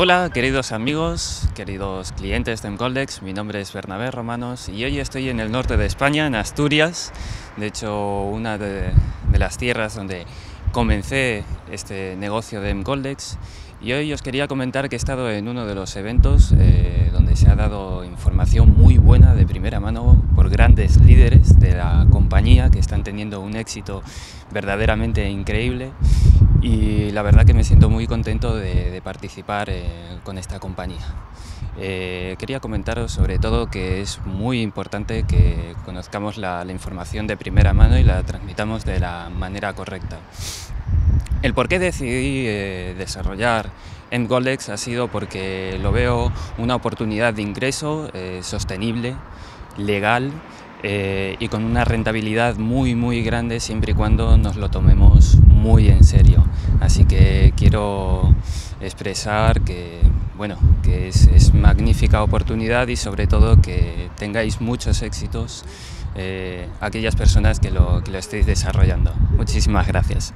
Hola queridos amigos, queridos clientes de Mcoldex, mi nombre es Bernabé Romanos y hoy estoy en el norte de España, en Asturias, de hecho una de, las tierras donde comencé este negocio de Mcoldex y hoy os quería comentar que he estado en uno de los eventos eh, donde se ha dado información muy buena de primera mano por grandes líderes de la compañía que están teniendo un éxito verdaderamente increíble y la verdad que me siento muy contento de, participar eh, con esta compañía. Eh, quería comentaros sobre todo que es muy importante que conozcamos la, información de primera mano y la transmitamos de la manera correcta. El por qué decidí eh, desarrollar MGoldex ha sido porque lo veo una oportunidad de ingreso sostenible, legal y con una rentabilidad muy muy grande siempre y cuando nos lo tomemos muy en serio. Así que quiero expresar que, bueno, que es, magnífica oportunidad y sobre todo que tengáis muchos éxitos eh, aquellas personas que lo, que lo estéis desarrollando. Muchísimas gracias.